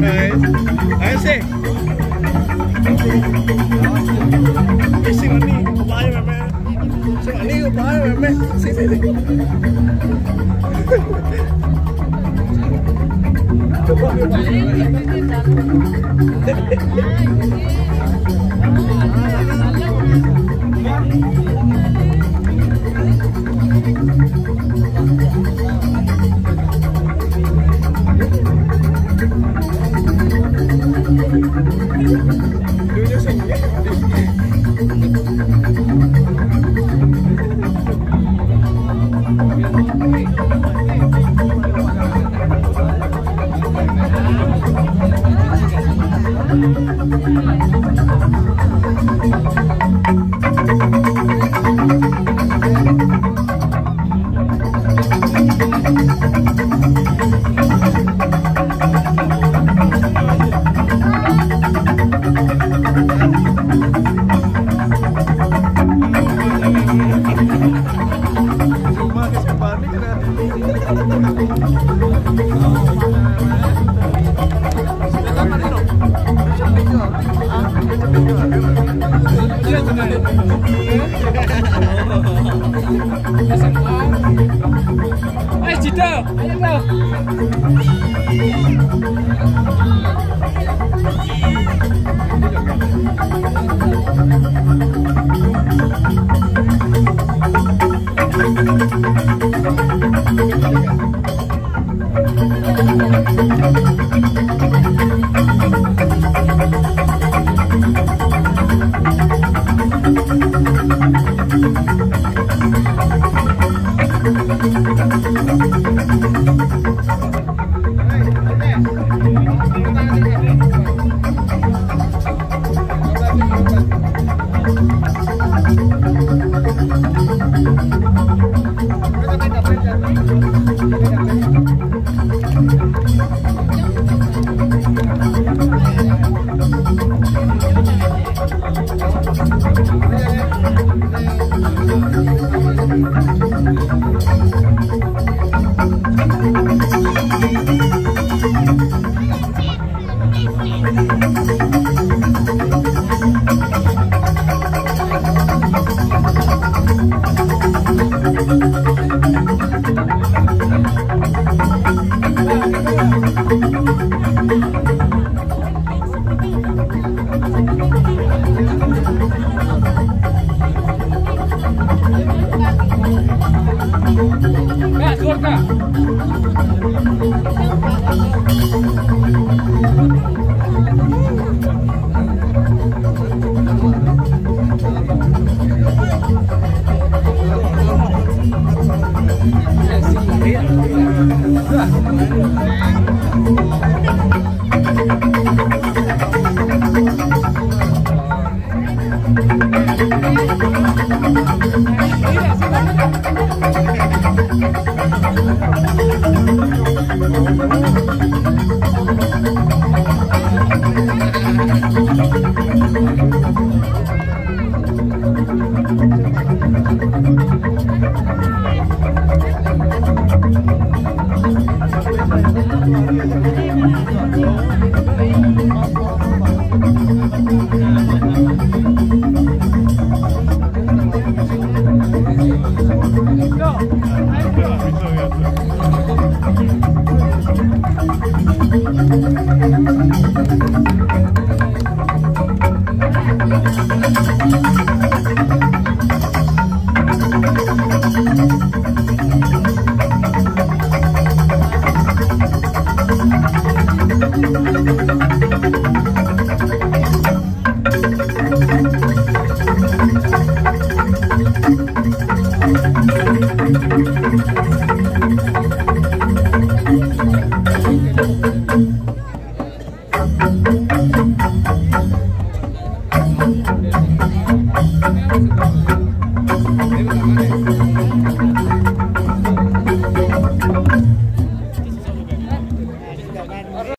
Đấy, đấy xem Do you sing? Ayo dah. Kak, keluar 아! Go!